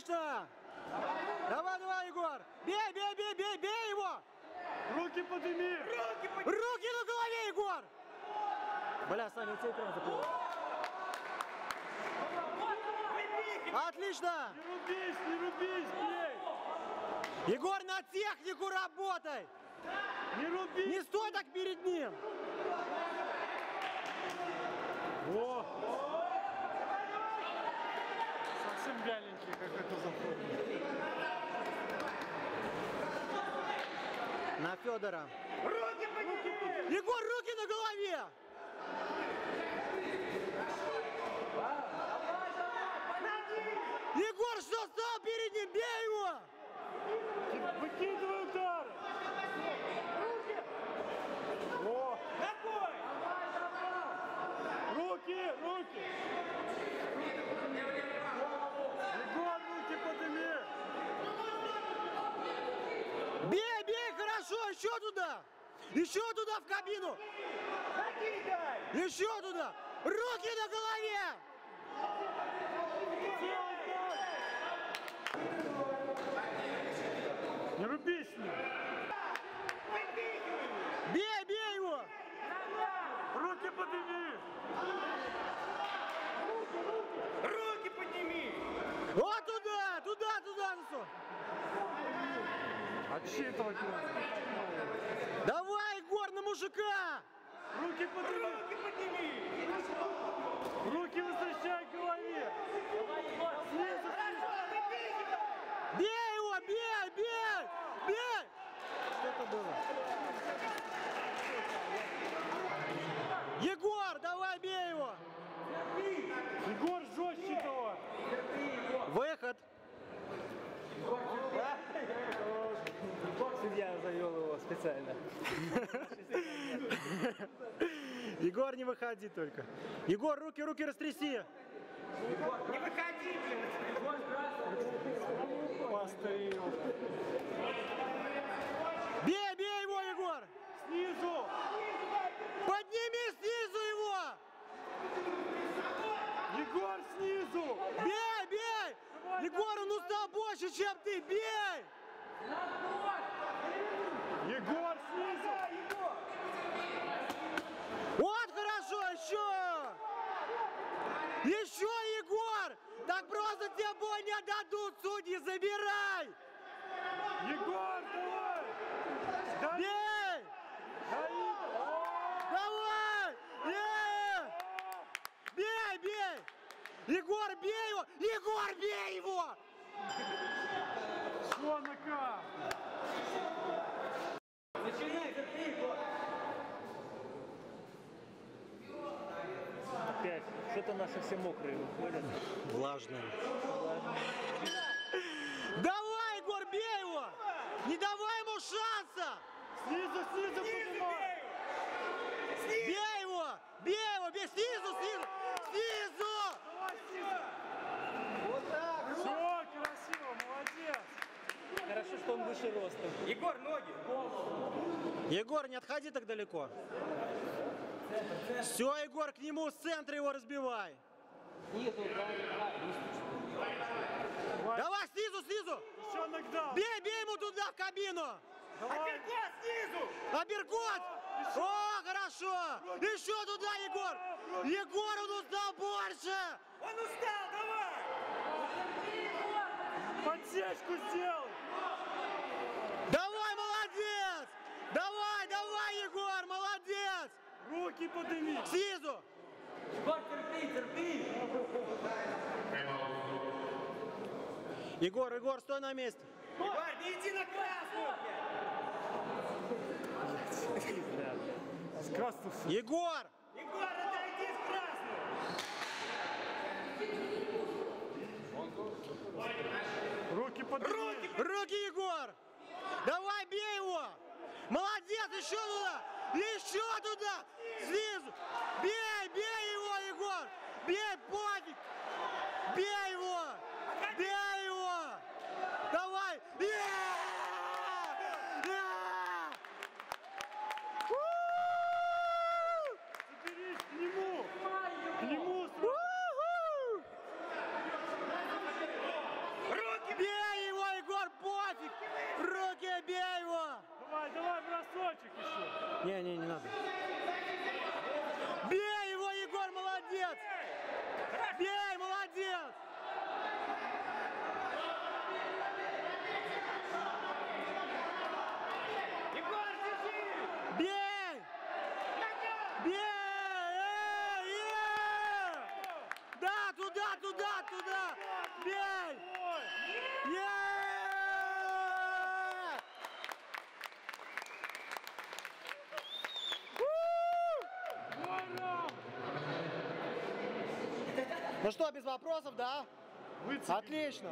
Отлично! Давай, давай, Егор! Бей, бей, бей, бей, бей его! Руки подними! Руки, подними. Руки на голове, Егор! Бля, Саня, у тебя прям закрыл. Отлично! Не рубись, не рубись, бей! Егор, на технику работай! Не рубись! Не стой так перед ним! Федора. Руки подними! Егор, руки на голове! Егор, что стал перед ним? Бей его! Выкидывай удар! О! Ногой! Руки, руки! Егор, руки подними! Бей, бей, хорошо, еще туда! Еще туда в кабину! Еще туда! Руки на голове! Не рубись с ним! Выпихивай! Бей, бей его! Руки подними! Руки подними! Вот туда, туда, туда. Отсчитывать надо. Давай, Егор, на мужика! Руки подними! Руки подними! Руки возвращай к голове! Снизу! Бей его, бей, бей, бей! Что это было? Егор, давай бей его! Егор, жестче давай! Выход! Судья завел его специально. Егор, не выходи только. Егор, руки, руки растряси. Не выходи! Постарел. Бей, бей его, Егор! Снизу! Подними снизу его! Егор, снизу! Бей, бей! Егор, он устал больше, чем ты! Бей! Егор, снизу! Вот хорошо, еще! Еще, Егор! Так просто тебе бой не судьи, забирай! Егор, давай! Дай, Бей! дай! Давай! Е! Бей, бей! Егор, бей его! Егор, бей его! Что, нога? Начинай! Опять. Что-то наши все мокрые выходят. Влажный. Давай, Егор, бей его! Не давай ему шанса! Снизу, снизу поднимай! Бей его! Бей его! Бей снизу, снизу! Снизу! Все, красиво, молодец! Хорошо, что он выше ростом. Егор, ноги! Егор, не отходи так далеко. Все, Егор, к нему с центра его разбивай. Давай снизу, снизу! Еще нокдаун! Бей, бей ему туда в кабину! Давай! Апперкот снизу! Апперкот! О, хорошо! Еще туда, Егор! Егор, он устал больше! Он устал, давай! Подсечку сделай! Давай, молодец! Давай, давай, Егор, молодец! Руки подними! Снизу! Егор, терпи, терпи! Егор, Егор, стой на месте! Егор, не иди на красную! С. Егор! Егор, отойди в красную! Руки подними! Руки Руки, Егор! Давай, бей его! Молодец, еще туда! Еще туда! Снизу! Бей, бей его, Егор! Бей его! Бей его! Давай! Е! Е! У! Соберись к нему! К нему сразу! У-ху! Руки! Бей его, Егор, пофиг! Руки, бей его! Давай, давай, бросай! Не, не, не надо. Бей его, Егор, молодец! Бей, молодец! Туда, туда! Бей! Ну что, без вопросов, да? Отлично.